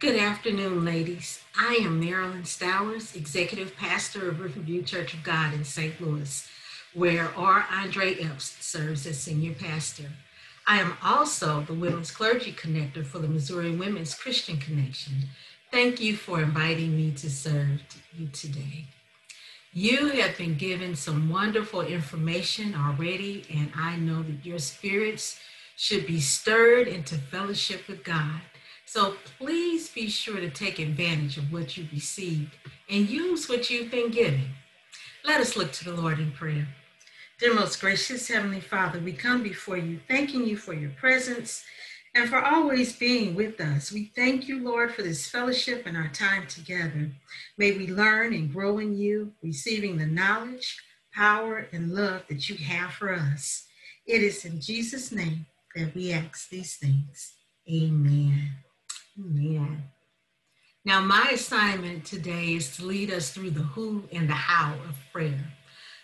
Good afternoon, ladies. I am Marilyn Stowers, Executive Pastor of Riverview Church of God in St. Louis, where R. Andre Epps serves as Senior Pastor. I am also the Women's Clergy Connector for the Missouri Women's Christian Connection. Thank you for inviting me to serve you today. You have been given some wonderful information already, and I know that your spirits should be stirred into fellowship with God. So please be sure to take advantage of what you received and use what you've been given. Let us look to the Lord in prayer. Dear most gracious Heavenly Father, we come before you thanking you for your presence and for always being with us. We thank you, Lord, for this fellowship and our time together. May we learn and grow in you, receiving the knowledge, power, and love that you have for us. It is in Jesus' name that we ask these things. Amen. Amen. Now, my assignment today is to lead us through the who and the how of prayer.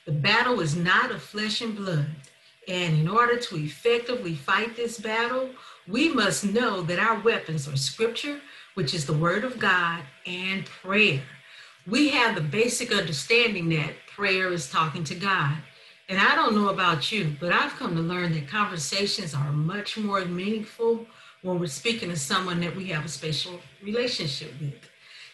The battle is not of flesh and blood. And in order to effectively fight this battle, we must know that our weapons are scripture, which is the word of God, and prayer. We have the basic understanding that prayer is talking to God. And I don't know about you, but I've come to learn that conversations are much more meaningful when we're speaking to someone that we have a special relationship with.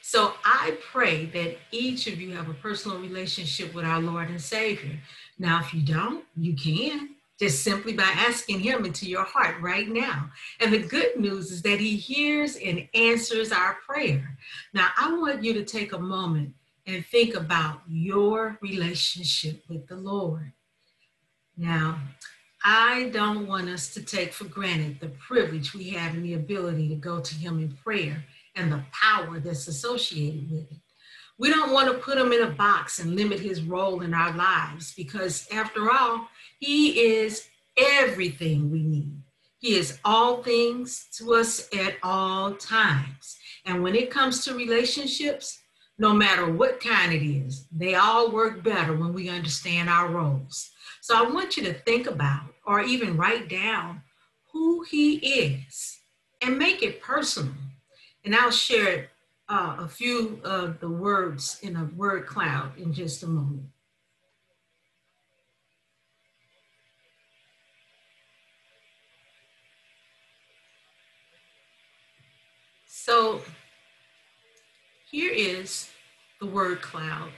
So I pray that each of you have a personal relationship with our Lord and Savior. Now, if you don't, you can just simply by asking Him into your heart right now. And the good news is that He hears and answers our prayer. Now, I want you to take a moment and think about your relationship with the Lord. Now, I don't want us to take for granted the privilege we have and the ability to go to Him in prayer and the power that's associated with it. We don't want to put Him in a box and limit His role in our lives because, after all, he is everything we need. He is all things to us at all times. And when it comes to relationships, no matter what kind it is, they all work better when we understand our roles. So I want you to think about or even write down who he is and make it personal. And I'll share uh, a few of the words in a word cloud in just a moment. So here is the word cloud,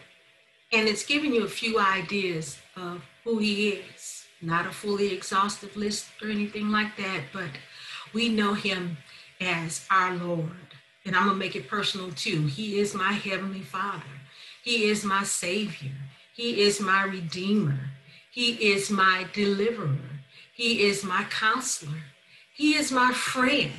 and it's giving you a few ideas of who he is. Not a fully exhaustive list or anything like that, but we know him as our Lord. And I'm going to make it personal too. He is my Heavenly Father, He is my Savior, He is my Redeemer, He is my Deliverer, He is my Counselor, He is my friend.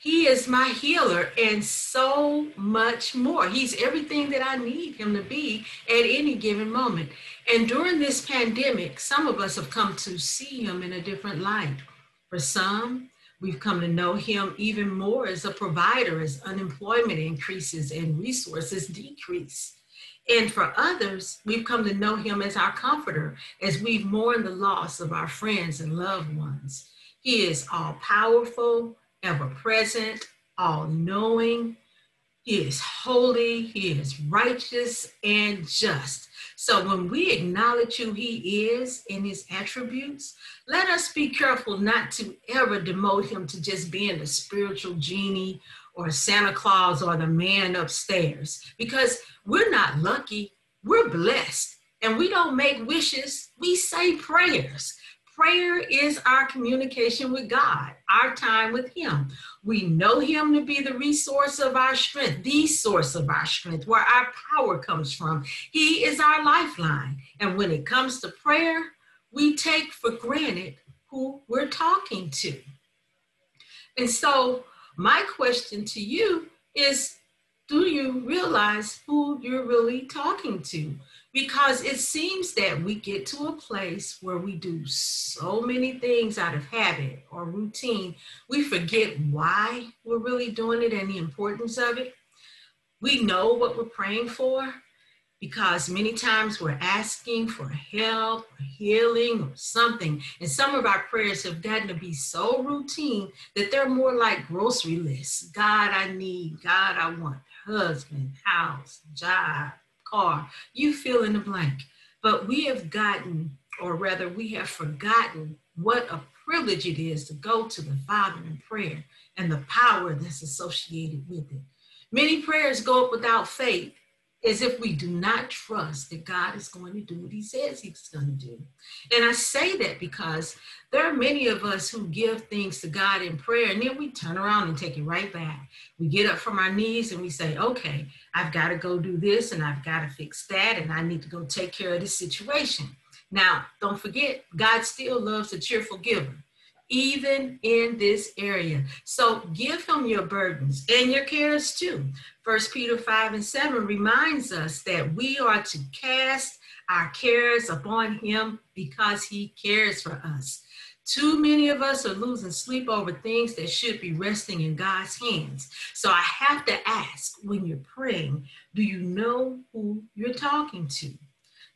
He is my healer and so much more. He's everything that I need him to be at any given moment. And during this pandemic, some of us have come to see him in a different light. For some, we've come to know him even more as a provider as unemployment increases and resources decrease. And for others, we've come to know him as our comforter as we've mourned the loss of our friends and loved ones. He is all powerful, ever present, all knowing. He is holy, He is righteous and just. So when we acknowledge who He is in His attributes, let us be careful not to ever demote Him to just being the spiritual genie or Santa Claus or the man upstairs because we're not lucky, we're blessed. And we don't make wishes, we say prayers. Prayer is our communication with God, our time with Him. We know Him to be the resource of our strength, the source of our strength, where our power comes from. He is our lifeline. And when it comes to prayer, we take for granted who we're talking to. And so, my question to you is do you realize who you're really talking to? Because it seems that we get to a place where we do so many things out of habit or routine, we forget why we're really doing it and the importance of it. We know what we're praying for, because many times we're asking for help, or healing, or something. And some of our prayers have gotten to be so routine that they're more like grocery lists God, I need, God, I want, husband, house, job, car. You fill in the blank. But we have gotten, or rather, we have forgotten what a privilege it is to go to the Father in prayer and the power that's associated with it. Many prayers go up without faith as if we do not trust that God is going to do what he says he's going to do. And I say that because there are many of us who give things to God in prayer and then we turn around and take it right back. We get up from our knees and we say, okay, I've got to go do this and I've got to fix that and I need to go take care of this situation. Now, don't forget, God still loves a cheerful giver even in this area. So give him your burdens and your cares too. First Peter 5 and 7 reminds us that we are to cast our cares upon him because he cares for us. Too many of us are losing sleep over things that should be resting in God's hands. So I have to ask when you're praying, do you know who you're talking to?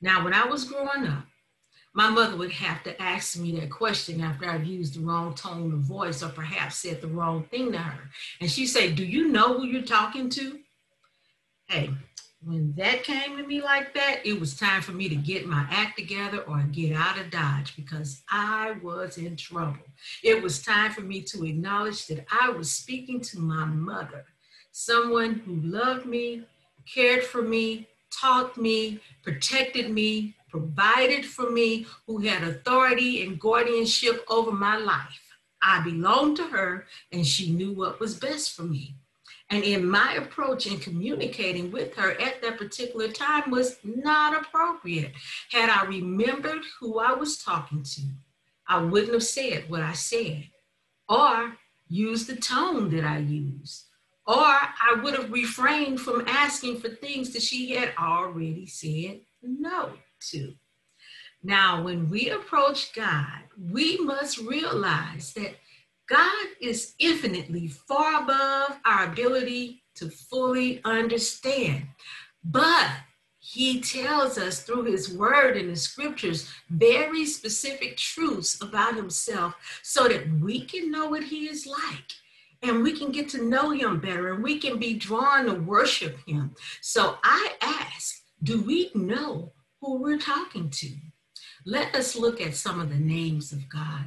Now, when I was growing up, my mother would have to ask me that question after I've used the wrong tone of voice or perhaps said the wrong thing to her. And she'd say, Do you know who you're talking to? Hey, when that came to me like that, it was time for me to get my act together or get out of Dodge because I was in trouble. It was time for me to acknowledge that I was speaking to my mother, someone who loved me, cared for me, taught me, protected me, provided for me, who had authority and guardianship over my life. I belonged to her and she knew what was best for me. And in my approach in communicating with her at that particular time was not appropriate. Had I remembered who I was talking to, I wouldn't have said what I said or used the tone that I used. Or I would have refrained from asking for things that she had already said no to. Now, when we approach God, we must realize that God is infinitely far above our ability to fully understand. But he tells us through his word and the scriptures very specific truths about himself so that we can know what he is like and we can get to know him better and we can be drawn to worship him. So I ask, do we know who we're talking to? Let us look at some of the names of God.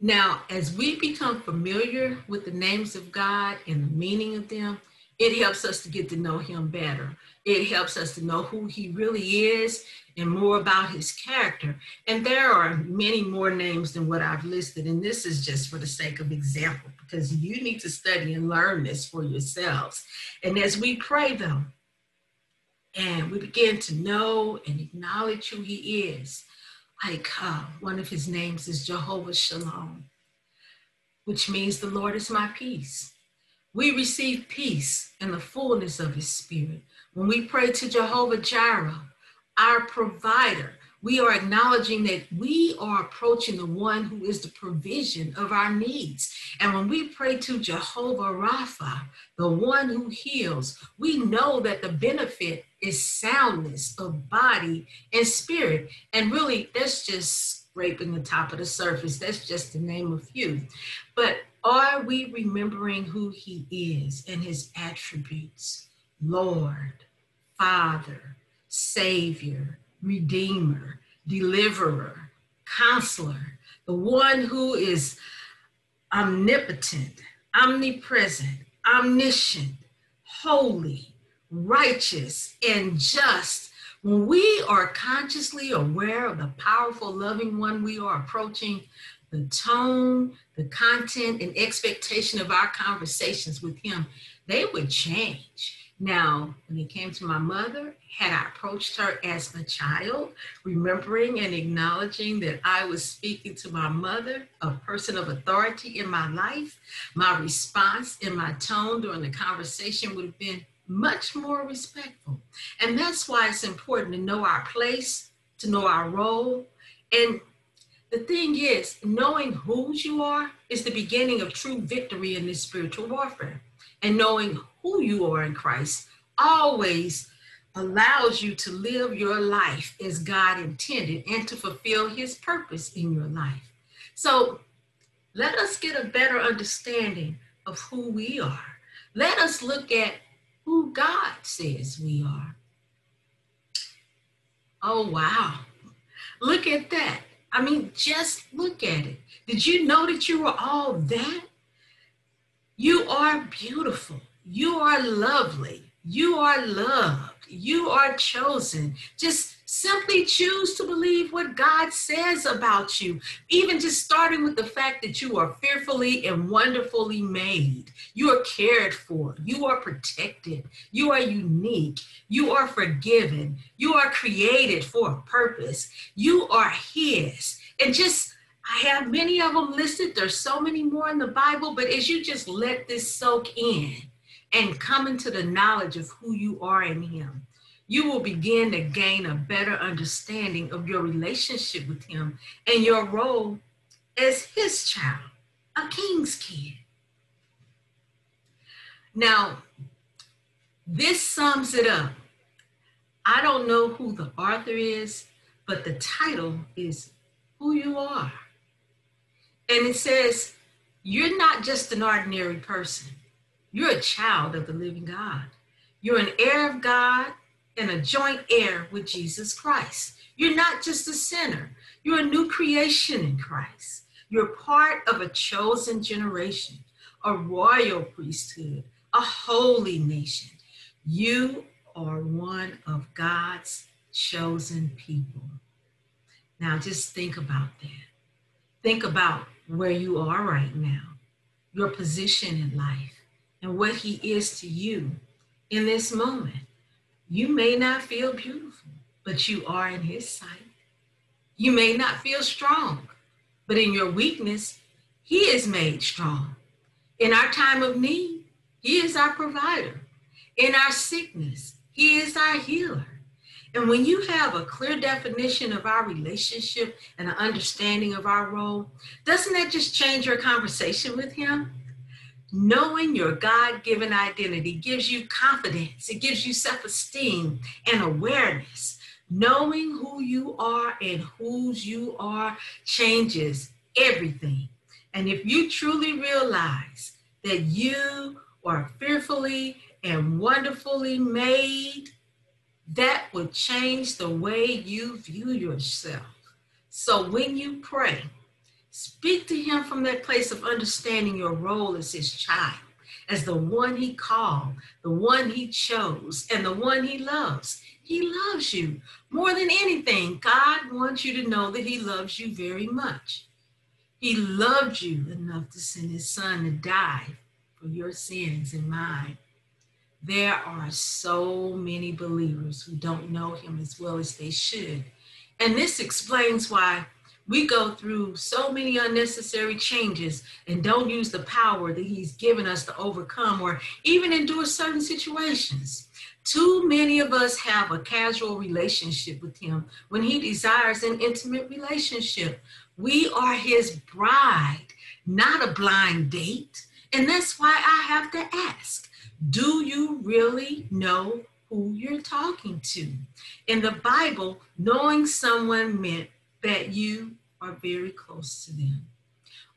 Now, as we become familiar with the names of God and the meaning of them, it helps us to get to know him better. It helps us to know who he really is and more about his character. And there are many more names than what I've listed. And this is just for the sake of example, because you need to study and learn this for yourselves. And as we pray them, and we begin to know and acknowledge who he is, like uh, one of his names is Jehovah Shalom, which means the Lord is my peace. We receive peace in the fullness of his spirit. When we pray to Jehovah Jireh, our provider, we are acknowledging that we are approaching the one who is the provision of our needs. And when we pray to Jehovah Rapha, the one who heals, we know that the benefit is soundness of body and spirit. And really, that's just scraping the top of the surface. That's just to name a few. But are we remembering who he is and his attributes? Lord, Father, Savior, Redeemer, Deliverer, Counselor, the one who is omnipotent, omnipresent, omniscient, holy, righteous, and just. When we are consciously aware of the powerful, loving one we are approaching, the tone, the content, and expectation of our conversations with him, they would change. Now, when it came to my mother, had I approached her as a child, remembering and acknowledging that I was speaking to my mother, a person of authority in my life, my response and my tone during the conversation would have been much more respectful. And that's why it's important to know our place, to know our role. And the thing is, knowing whose you are is the beginning of true victory in this spiritual warfare. And knowing who you are in Christ always allows you to live your life as God intended and to fulfill his purpose in your life. So let us get a better understanding of who we are. Let us look at who God says we are. Oh, wow. Look at that. I mean, just look at it. Did you know that you were all that? You are beautiful. You are lovely. You are loved. You are chosen. Just simply choose to believe what God says about you. Even just starting with the fact that you are fearfully and wonderfully made. You are cared for. You are protected. You are unique. You are forgiven. You are created for a purpose. You are His. And just I have many of them listed. There's so many more in the Bible, but as you just let this soak in, and come into the knowledge of who you are in Him, you will begin to gain a better understanding of your relationship with Him and your role as His child, a king's kid. Now, this sums it up. I don't know who the author is, but the title is Who You Are. And it says, You're not just an ordinary person. You're a child of the living God. You're an heir of God and a joint heir with Jesus Christ. You're not just a sinner, you're a new creation in Christ. You're part of a chosen generation, a royal priesthood, a holy nation. You are one of God's chosen people. Now, just think about that. Think about where you are right now, your position in life and what he is to you in this moment. You may not feel beautiful, but you are in his sight. You may not feel strong, but in your weakness, he is made strong. In our time of need, he is our provider. In our sickness, he is our healer. And when you have a clear definition of our relationship and an understanding of our role, doesn't that just change your conversation with him? Knowing your God given identity gives you confidence, it gives you self esteem and awareness. Knowing who you are and whose you are changes everything. And if you truly realize that you are fearfully and wonderfully made, that would change the way you view yourself. So when you pray, Speak to him from that place of understanding your role as his child, as the one he called, the one he chose, and the one he loves. He loves you more than anything. God wants you to know that he loves you very much. He loved you enough to send his son to die for your sins and mine. There are so many believers who don't know him as well as they should. And this explains why we go through so many unnecessary changes and don't use the power that he's given us to overcome or even endure certain situations. Too many of us have a casual relationship with him when he desires an intimate relationship. We are his bride, not a blind date. And that's why I have to ask do you really know who you're talking to? In the Bible, knowing someone meant that you are very close to them.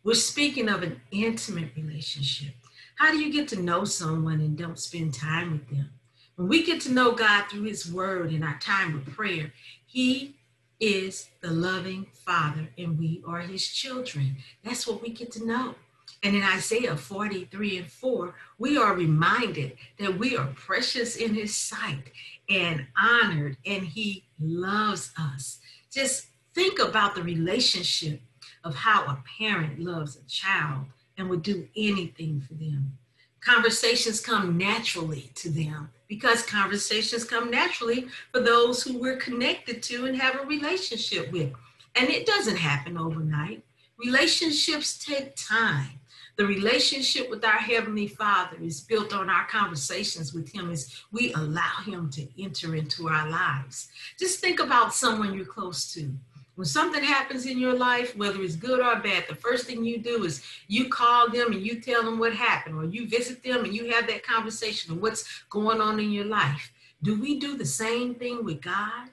We're speaking of an intimate relationship. How do you get to know someone and don't spend time with them? When we get to know God through His Word and our time of prayer, He is the loving Father and we are His children. That's what we get to know. And in Isaiah 43 and 4, we are reminded that we are precious in His sight and honored, and He loves us. Just think about the relationship of how a parent loves a child and would do anything for them. Conversations come naturally to them because conversations come naturally for those who we're connected to and have a relationship with. And it doesn't happen overnight. Relationships take time. The relationship with our Heavenly Father is built on our conversations with Him as we allow Him to enter into our lives. Just think about someone you're close to when something happens in your life, whether it's good or bad, the first thing you do is you call them and you tell them what happened, or you visit them and you have that conversation of what's going on in your life. Do we do the same thing with God?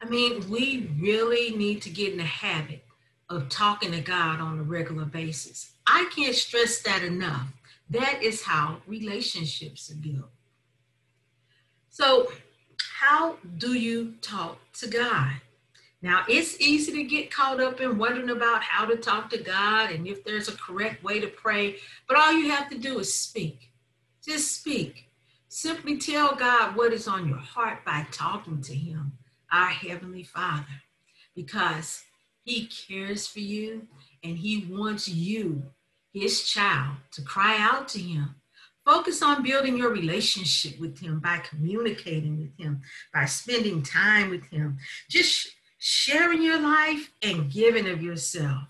I mean, we really need to get in the habit of talking to God on a regular basis. I can't stress that enough. That is how relationships are built. So, how do you talk to God? Now, it's easy to get caught up in wondering about how to talk to God and if there's a correct way to pray, but all you have to do is speak. Just speak. Simply tell God what is on your heart by talking to Him, our Heavenly Father, because He cares for you and He wants you, His child, to cry out to Him. Focus on building your relationship with Him by communicating with Him, by spending time with Him, just sharing your life and giving of yourself.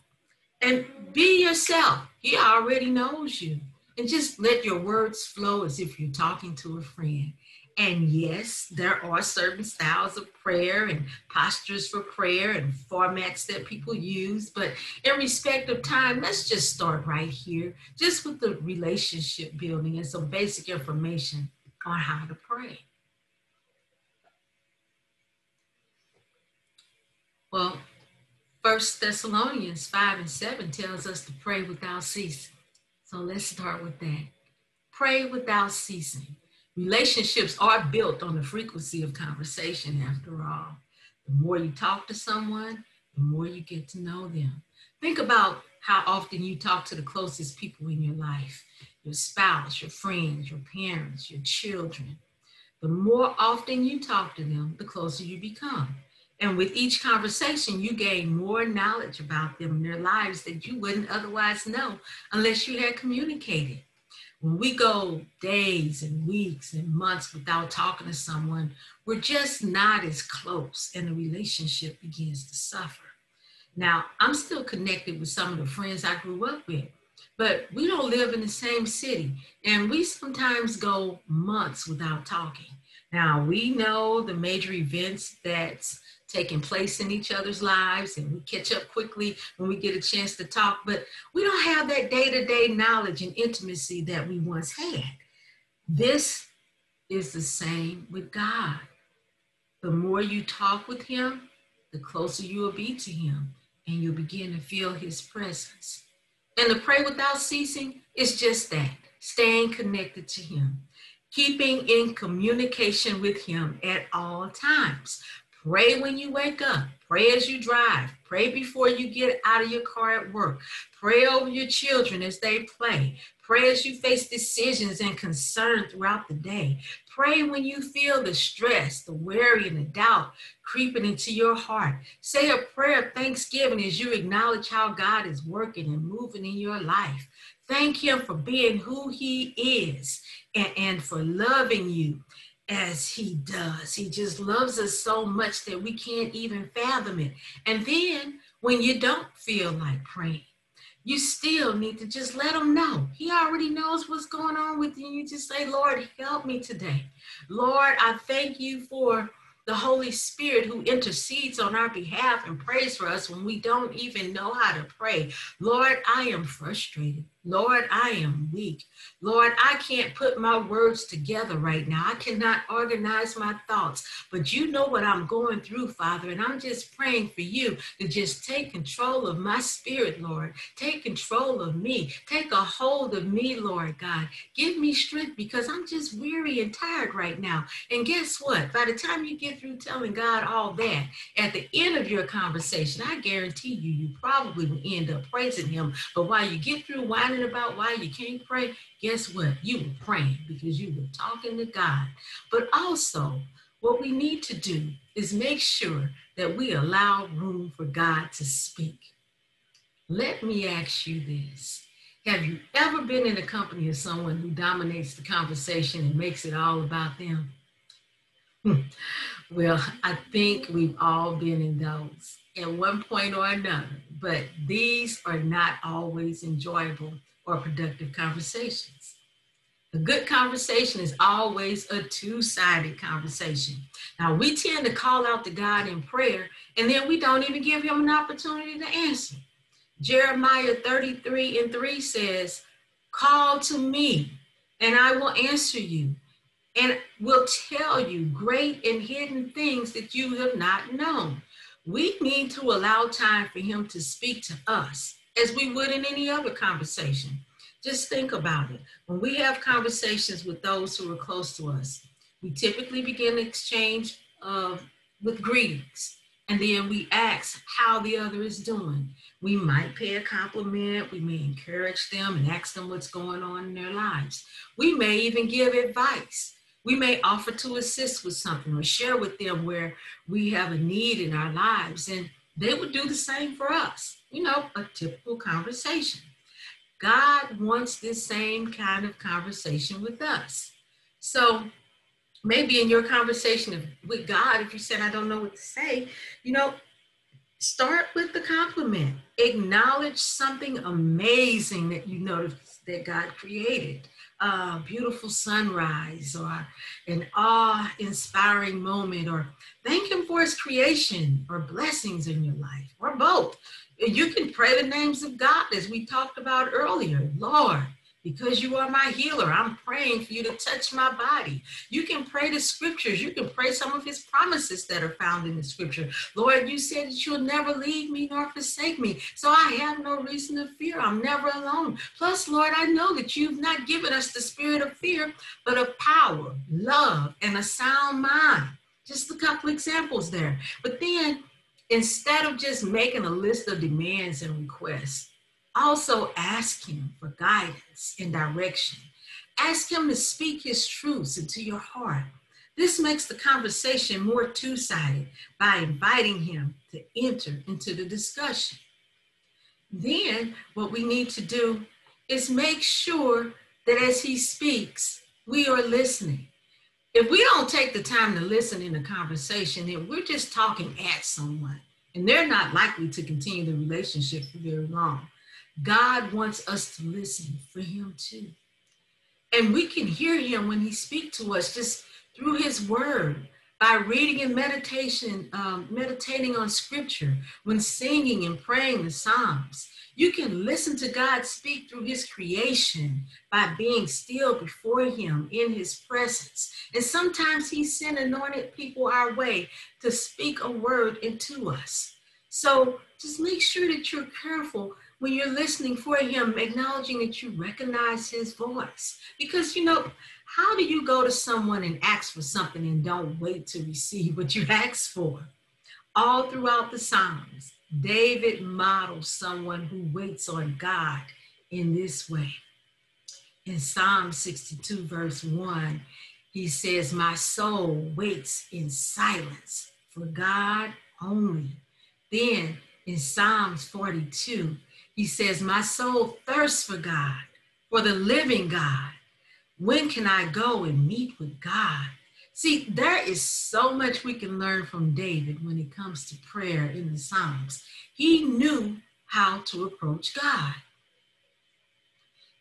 And be yourself. He already knows you and just let your words flow as if you're talking to a friend. And yes, there are certain styles of prayer and postures for prayer and formats that people use. But in respect of time, let's just start right here, just with the relationship building and some basic information on how to pray. Well, First Thessalonians 5 and 7 tells us to pray without ceasing. So let's start with that. Pray without ceasing. Relationships are built on the frequency of conversation, after all. The more you talk to someone, the more you get to know them. Think about how often you talk to the closest people in your life your spouse, your friends, your parents, your children. The more often you talk to them, the closer you become. And with each conversation, you gain more knowledge about them and their lives that you wouldn't otherwise know unless you had communicated. When we go days and weeks and months without talking to someone, we're just not as close and the relationship begins to suffer. Now, I'm still connected with some of the friends I grew up with, but we don't live in the same city and we sometimes go months without talking. Now, we know the major events that's taking place in each other's lives and we catch up quickly when we get a chance to talk, but we don't have that day to day knowledge and intimacy that we once had. This is the same with God. The more you talk with Him, the closer you will be to Him and you'll begin to feel His presence. And to pray without ceasing is just that staying connected to Him, keeping in communication with Him at all times. Pray when you wake up. Pray as you drive. Pray before you get out of your car at work. Pray over your children as they play. Pray as you face decisions and concern throughout the day. Pray when you feel the stress, the worry, and the doubt creeping into your heart. Say a prayer of thanksgiving as you acknowledge how God is working and moving in your life. Thank Him for being who He is and, and for loving you as he does. He just loves us so much that we can't even fathom it. And then when you don't feel like praying, you still need to just let him know. He already knows what's going on with you. You just say, Lord, help me today. Lord, I thank you for the Holy Spirit who intercedes on our behalf and prays for us when we don't even know how to pray. Lord, I am frustrated. Lord, I am weak. Lord, I can't put my words together right now. I cannot organize my thoughts, but you know what I'm going through, Father, and I'm just praying for you to just take control of my spirit, Lord. Take control of me. Take a hold of me, Lord God. Give me strength because I'm just weary and tired right now. And guess what? By the time you get through telling God all that, at the end of your conversation, I guarantee you, you probably will end up praising Him. But while you get through whining, about why you can't pray, guess what? You were praying because you were talking to God. But also, what we need to do is make sure that we allow room for God to speak. Let me ask you this. Have you ever been in the company of someone who dominates the conversation and makes it all about them? Well, I think we've all been in those at one point or another, but these are not always enjoyable or productive conversations. A good conversation is always a two sided conversation. Now, we tend to call out to God in prayer, and then we don't even give him an opportunity to answer. Jeremiah 33 and 3 says, Call to me, and I will answer you and will tell you great and hidden things that you have not known. We need to allow time for him to speak to us as we would in any other conversation. Just think about it. When we have conversations with those who are close to us, we typically begin exchange uh, with greetings. And then we ask how the other is doing. We might pay a compliment. We may encourage them and ask them what's going on in their lives. We may even give advice. We may offer to assist with something or share with them where we have a need in our lives. And they would do the same for us. You know, a typical conversation. God wants this same kind of conversation with us. So maybe in your conversation with God, if you said, I don't know what to say, you know, start with the compliment. Acknowledge something amazing that you noticed that God created. A beautiful sunrise or an awe-inspiring moment or thank him for his creation or blessings in your life or both. You can pray the names of God as we talked about earlier. Lord, because you are my healer. I'm praying for you to touch my body. You can pray the scriptures. You can pray some of his promises that are found in the scripture. Lord, you said that you'll never leave me nor forsake me. So I have no reason to fear. I'm never alone. Plus, Lord, I know that you've not given us the spirit of fear, but of power, love, and a sound mind. Just a couple examples there. But then instead of just making a list of demands and requests, also ask Him for guidance and direction. Ask Him to speak His truths into your heart. This makes the conversation more two sided by inviting Him to enter into the discussion. Then, what we need to do is make sure that as He speaks, we are listening. If we don't take the time to listen in a conversation, then we're just talking at someone, and they're not likely to continue the relationship for very long. God wants us to listen for him too. And we can hear him when he speaks to us just through his word, by reading and meditation, um, meditating on scripture, when singing and praying the Psalms. You can listen to God speak through his creation by being still before him in his presence. And sometimes he sent anointed people our way to speak a word into us. So just make sure that you're careful when you're listening for him, acknowledging that you recognize his voice. Because, you know, how do you go to someone and ask for something and don't wait to receive what you ask for? All throughout the Psalms, David models someone who waits on God in this way. In Psalm 62, verse 1, he says, My soul waits in silence for God only. Then in Psalms 42, he says, My soul thirsts for God, for the living God. When can I go and meet with God? See, there is so much we can learn from David when it comes to prayer in the Psalms. He knew how to approach God.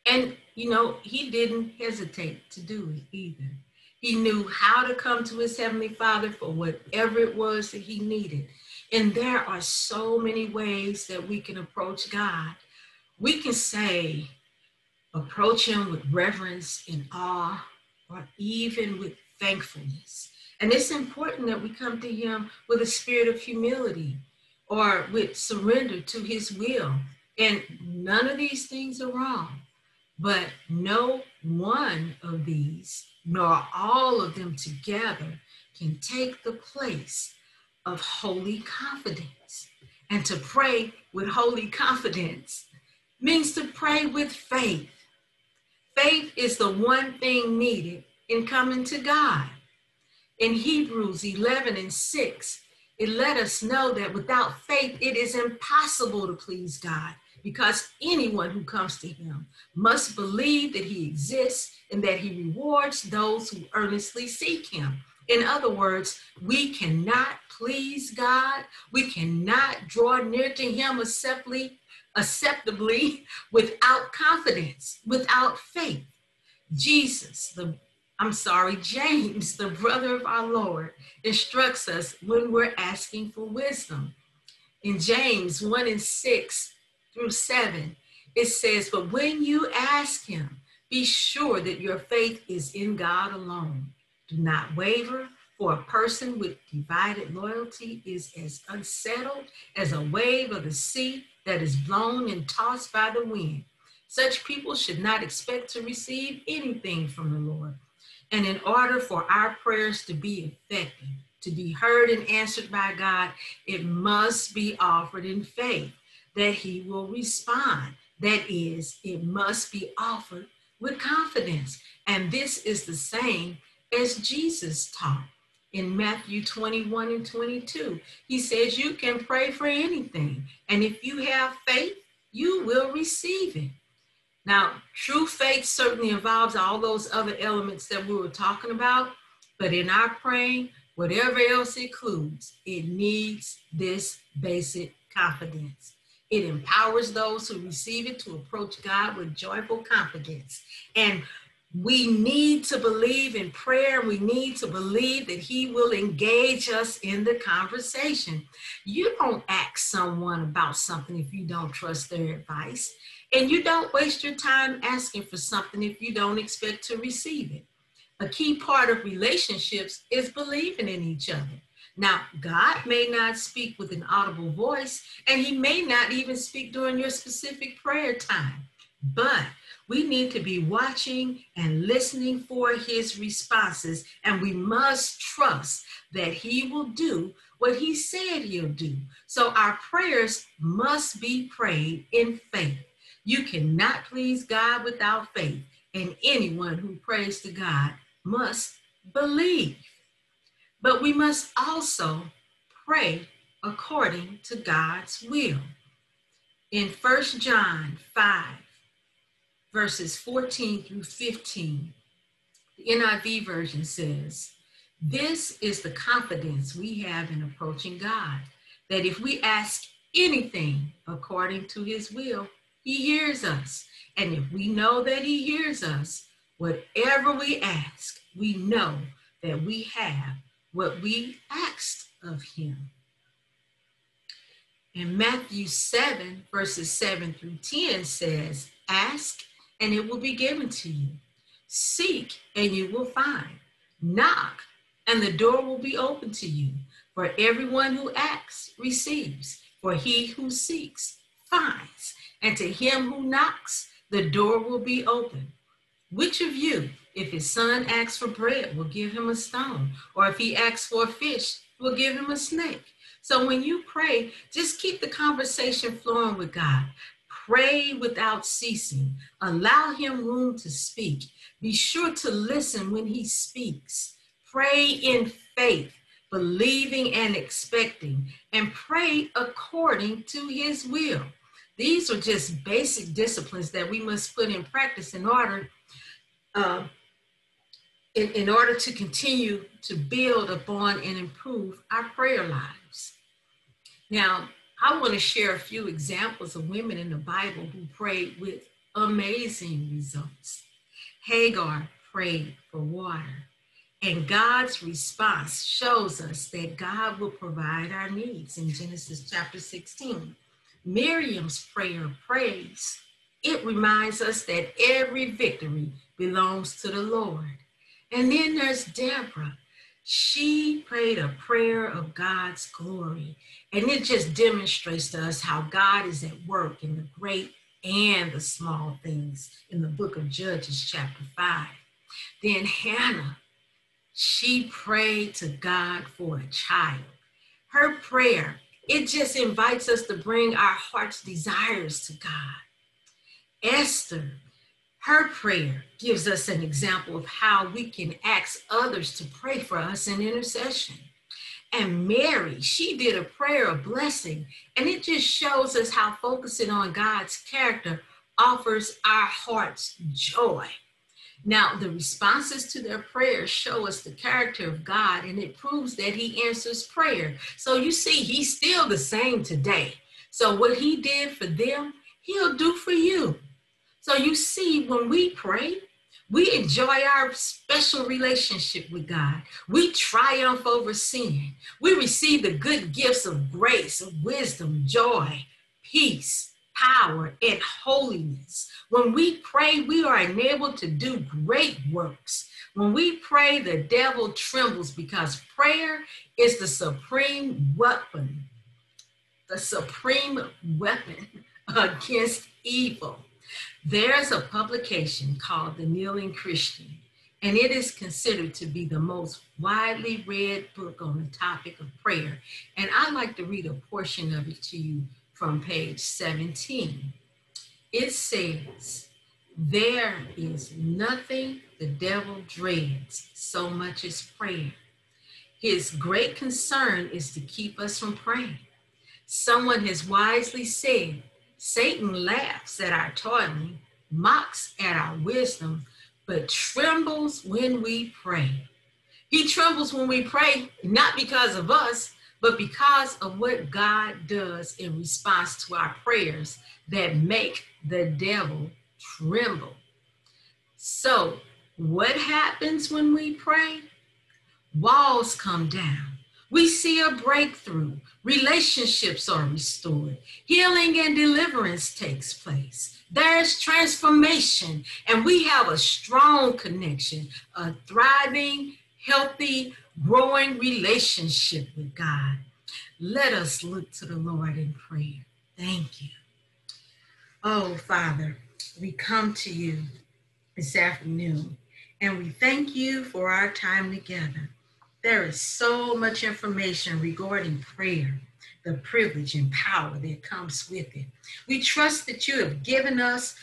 And, you know, he didn't hesitate to do it either. He knew how to come to his Heavenly Father for whatever it was that he needed. And there are so many ways that we can approach God. We can say, approach Him with reverence and awe, or even with thankfulness. And it's important that we come to Him with a spirit of humility or with surrender to His will. And none of these things are wrong, but no one of these, nor all of them together, can take the place of holy confidence. And to pray with holy confidence means to pray with faith. Faith is the one thing needed in coming to God. In Hebrews 11 and 6, it let us know that without faith, it is impossible to please God because anyone who comes to him must believe that he exists and that he rewards those who earnestly seek him. In other words, we cannot please God. We cannot draw near to Him acceptably, acceptably without confidence, without faith. Jesus, the I'm sorry, James, the brother of our Lord, instructs us when we're asking for wisdom. In James 1 and 6 through 7, it says, But when you ask him, be sure that your faith is in God alone Do not waver, for a person with divided loyalty is as unsettled as a wave of the sea that is blown and tossed by the wind. Such people should not expect to receive anything from the Lord. And in order for our prayers to be effective, to be heard and answered by God, it must be offered in faith that He will respond. That is, it must be offered with confidence. And this is the same as Jesus taught in Matthew 21 and 22. He says, You can pray for anything. And if you have faith, you will receive it. Now, true faith certainly involves all those other elements that we were talking about. But in our praying, whatever else it includes, it needs this basic confidence. It empowers those who receive it to approach God with joyful confidence. And we need to believe in prayer. We need to believe that He will engage us in the conversation. You don't ask someone about something if you don't trust their advice. And you don't waste your time asking for something if you don't expect to receive it. A key part of relationships is believing in each other. Now, God may not speak with an audible voice, and He may not even speak during your specific prayer time, but we need to be watching and listening for his responses, and we must trust that he will do what he said he'll do. So our prayers must be prayed in faith. You cannot please God without faith, and anyone who prays to God must believe. But we must also pray according to God's will. In 1 John 5, verses 14 through 15. The NIV version says, This is the confidence we have in approaching God, that if we ask anything according to his will, he hears us. And if we know that he hears us, whatever we ask, we know that we have what we asked of him. In Matthew 7, verses 7 through 10 says, Ask and it will be given to you. Seek, and you will find. Knock, and the door will be open to you. For everyone who asks receives, for he who seeks finds, and to him who knocks, the door will be open. Which of you, if his son asks for bread, will give him a stone? Or if he asks for a fish, will give him a snake? So when you pray, just keep the conversation flowing with God. Pray without ceasing. Allow him room to speak. Be sure to listen when he speaks. Pray in faith, believing and expecting, and pray according to his will. These are just basic disciplines that we must put in practice in order uh, in, in order to continue to build upon and improve our prayer lives. Now, I want to share a few examples of women in the Bible who prayed with amazing results. Hagar prayed for water, and God's response shows us that God will provide our needs in Genesis chapter 16. Miriam's prayer of praise, it reminds us that every victory belongs to the Lord. And then there's Deborah she prayed a prayer of God's glory. And it just demonstrates to us how God is at work in the great and the small things in the book of Judges, chapter 5. Then Hannah, she prayed to God for a child. Her prayer, it just invites us to bring our heart's desires to God. Esther, her prayer gives us an example of how we can ask others to pray for us in intercession. And Mary, she did a prayer of blessing, and it just shows us how focusing on God's character offers our hearts joy. Now, the responses to their prayers show us the character of God, and it proves that He answers prayer. So you see, He's still the same today. So, what He did for them, He'll do for you. So you see, when we pray, we enjoy our special relationship with God. We triumph over sin. We receive the good gifts of grace, of wisdom, joy, peace, power, and holiness. When we pray, we are enabled to do great works. When we pray, the devil trembles because prayer is the supreme weapon, the supreme weapon against evil. There's a publication called The Kneeling Christian, and it is considered to be the most widely read book on the topic of prayer. And I'd like to read a portion of it to you from page 17. It says, There is nothing the devil dreads so much as prayer. His great concern is to keep us from praying. Someone has wisely said, Satan laughs at our toiling, mocks at our wisdom, but trembles when we pray. He trembles when we pray, not because of us, but because of what God does in response to our prayers that make the devil tremble. So, what happens when we pray? Walls come down. We see a breakthrough. Relationships are restored. Healing and deliverance takes place. There's transformation, and we have a strong connection, a thriving, healthy, growing relationship with God. Let us look to the Lord in prayer. Thank you. Oh, Father, we come to you this afternoon and we thank you for our time together. There is so much information regarding prayer, the privilege and power that comes with it. We trust that you have given us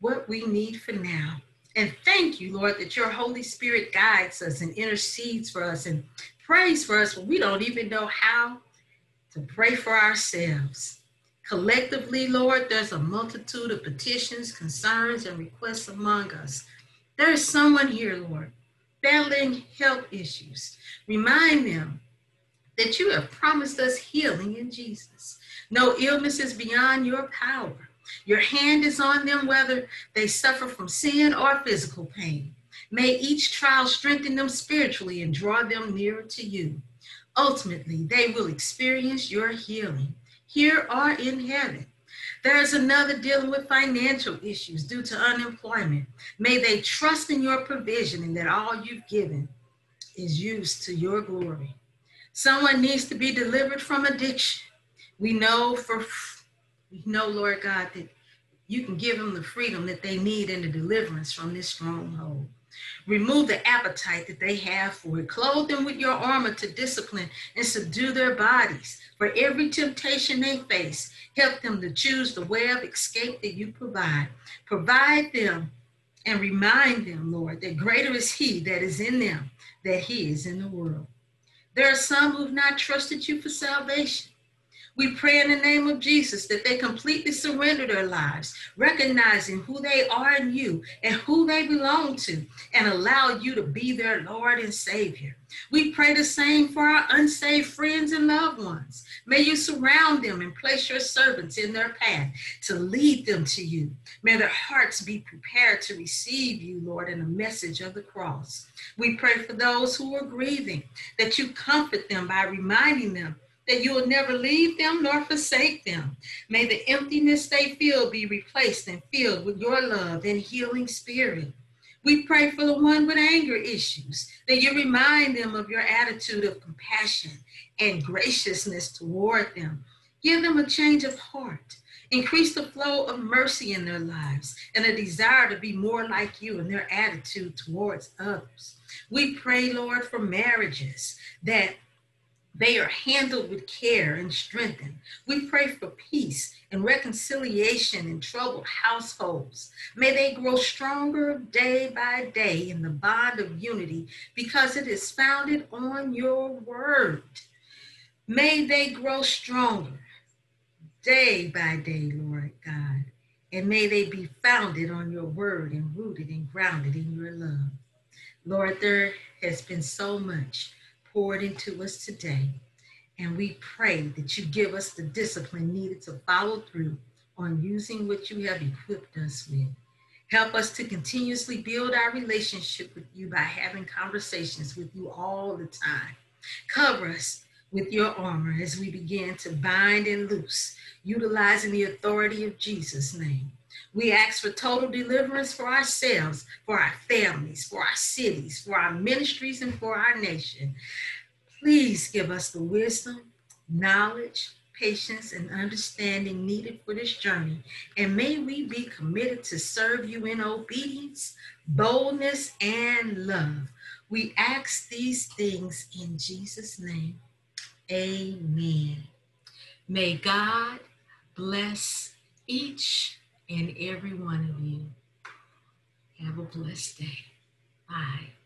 what we need for now. And thank you, Lord, that your Holy Spirit guides us and intercedes for us and prays for us when we don't even know how to pray for ourselves. Collectively, Lord, there's a multitude of petitions, concerns, and requests among us. There is someone here, Lord, battling health issues. Remind them that you have promised us healing in Jesus. No illness is beyond your power. Your hand is on them, whether they suffer from sin or physical pain. May each trial strengthen them spiritually and draw them nearer to you. Ultimately, they will experience your healing here or in heaven. There's another dealing with financial issues due to unemployment. May they trust in your provision and that all you've given is used to your glory. Someone needs to be delivered from addiction. We know for we know, Lord God, that you can give them the freedom that they need and the deliverance from this stronghold. Remove the appetite that they have for it. Clothe them with your armor to discipline and subdue their bodies. For every temptation they face, help them to choose the way of escape that you provide. Provide them and remind them, Lord, that greater is He that is in them that He is in the world. There are some who've not trusted you for salvation. We pray in the name of Jesus that they completely surrender their lives, recognizing who they are in you and who they belong to, and allow you to be their Lord and Savior. We pray the same for our unsaved friends and loved ones. May you surround them and place your servants in their path to lead them to you. May their hearts be prepared to receive you, Lord, in the message of the cross. We pray for those who are grieving, that you comfort them by reminding them that you will never leave them nor forsake them. May the emptiness they feel be replaced and filled with your love and healing spirit. We pray for the one with anger issues, that you remind them of your attitude of compassion and graciousness toward them. Give them a change of heart. Increase the flow of mercy in their lives and a desire to be more like you in their attitude towards others. We pray, Lord, for marriages that they are handled with care and strengthened. We pray for peace and reconciliation in troubled households. May they grow stronger day by day in the bond of unity because it is founded on your word. May they grow stronger day by day, Lord God. And may they be founded on your word and rooted and grounded in your love. Lord, there has been so much poured into us today. And we pray that you give us the discipline needed to follow through on using what you have equipped us with. Help us to continuously build our relationship with you by having conversations with you all the time. Cover us with your armor as we begin to bind and loose, utilizing the authority of Jesus' name. We ask for total deliverance for ourselves, for our families, for our cities, for our ministries, and for our nation. Please give us the wisdom, knowledge, patience, and understanding needed for this journey. And may we be committed to serve you in obedience, boldness, and love. We ask these things in Jesus' name. Amen. May God bless each and every one of you. Have a blessed day. Bye.